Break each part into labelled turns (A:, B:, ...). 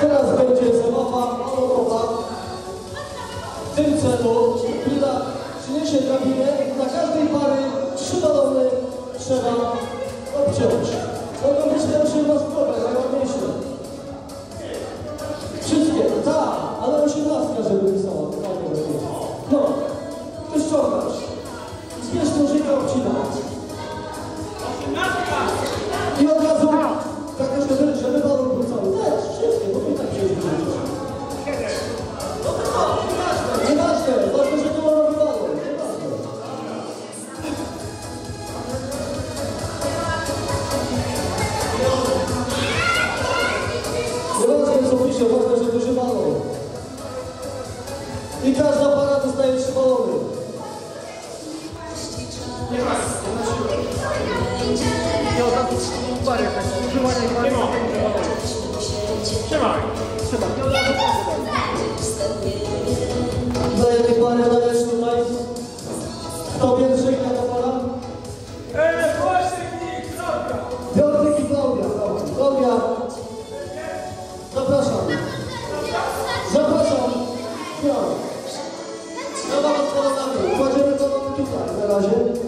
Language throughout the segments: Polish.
A: Teraz będzie zabawa balonowa. W tym celu chwila przyniesie drabinę. Dla każdej pary trzy balony trzeba I od razu
B: parę jakaś używania i parę
C: Trzymaj.
B: Trzeba, i od razu
A: mi parę, dajesz tutaj. Kto pierwszy, jaka para?
C: Eee, właśnie nikt, dobra.
A: Piotrek i Klaudia. Klaudia. Zapraszam. Zapraszam. Śmiało. Zabawa z balonami. Kładziemy balony tutaj na razie.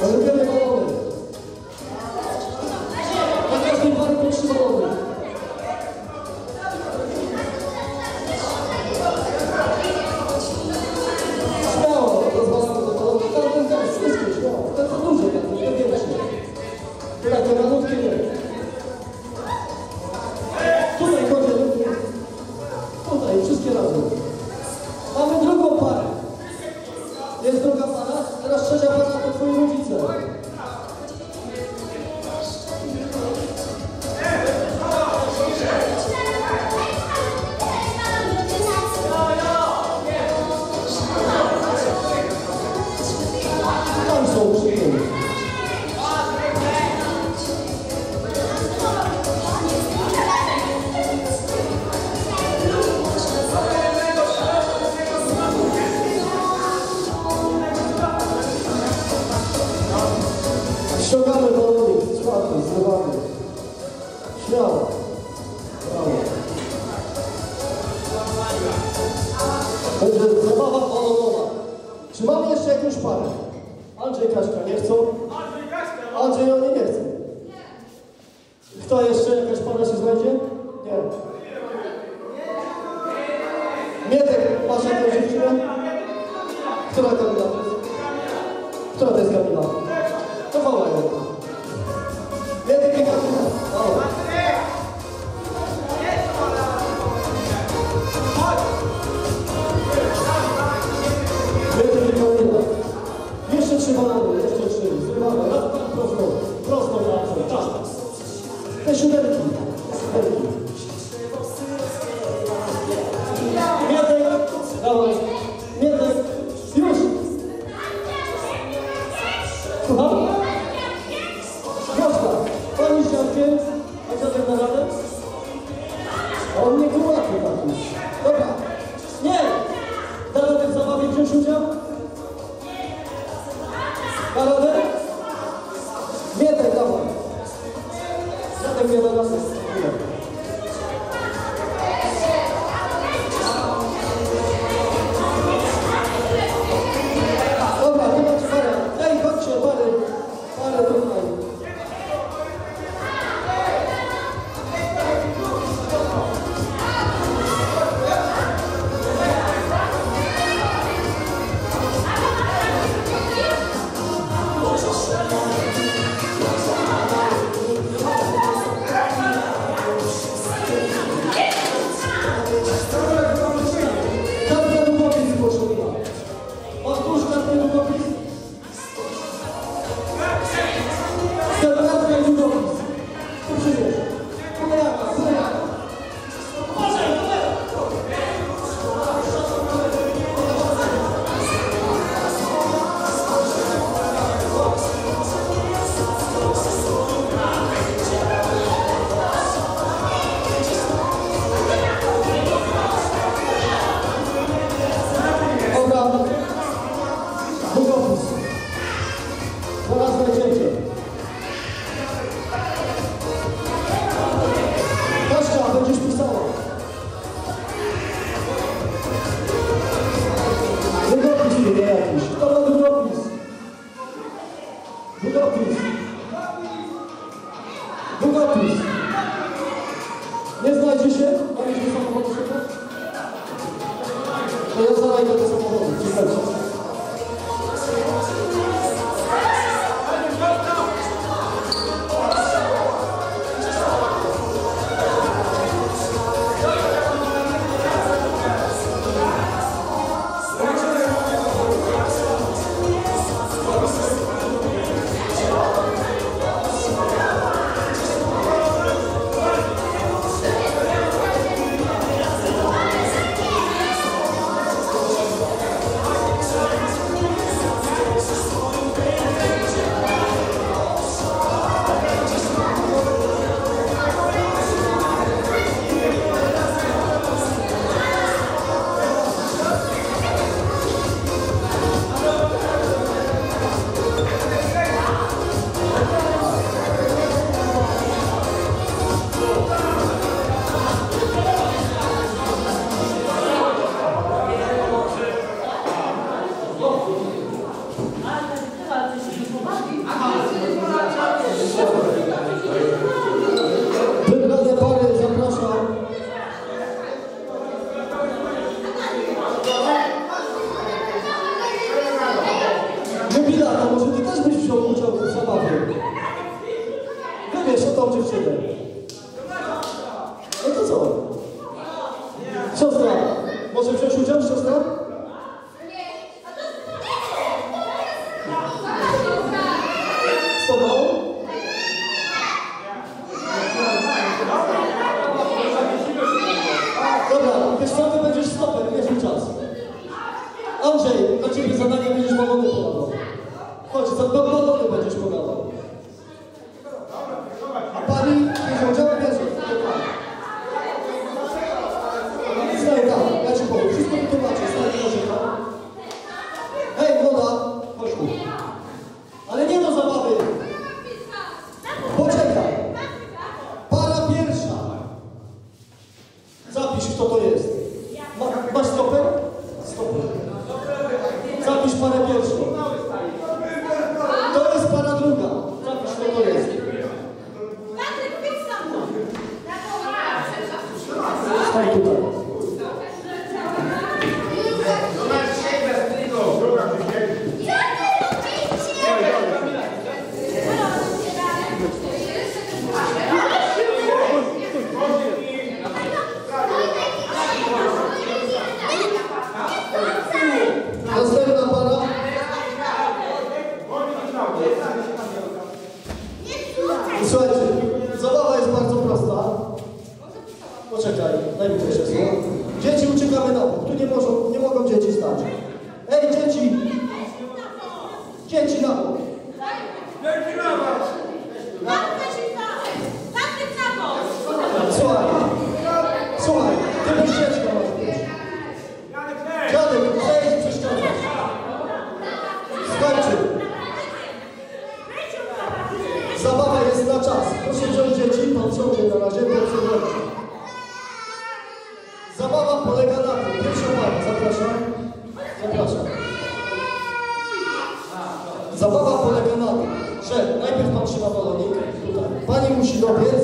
A: Robiemy balony. Na Ściągamy balonik, czwarty, zrywamy. Śmiało. Brawo. Będzie zabawa balonowa. Czy mamy jeszcze jakąś parę? Andrzej Kaśka nie chcą?
C: Andrzej Kaśka.
A: Andrzej oni nie chcą. Kto jeszcze? Jakaś para się znajdzie? Nie. 上田ガスです。およその人とそい方にしさい To może ty też byś wziął udział w zabawie. Wybierz o tą dziewczynę. Zapisz parę Dzieci uciekamy na bok. Tu nie, mogą, Zabawa polega na tym, że najpierw pan trzyma balonik, tutaj. Pani musi dobiec,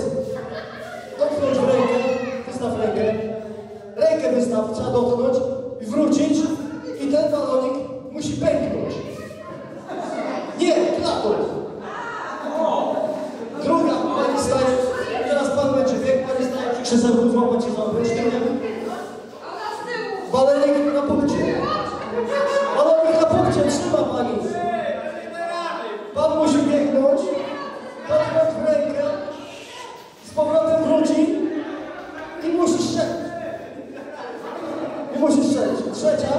A: dotknąć w rękę, wystaw rękę, rękę wystaw, trzeba dotknąć i wrócić i ten balonik musi pęknąć. Nie, klatą. Druga, pani staje, teraz pan będzie biegł, pani staje przy krzesełku, złapać się za ręcznikiem. Balonik na punkcie. Balonik na punkcie, trzyma pani. Pan musi biegnąć, dotknąć w rękę, z powrotem wróci i musi strzelić. I musi strzelić. Trzecia,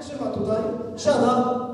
A: trzyma tutaj, siada,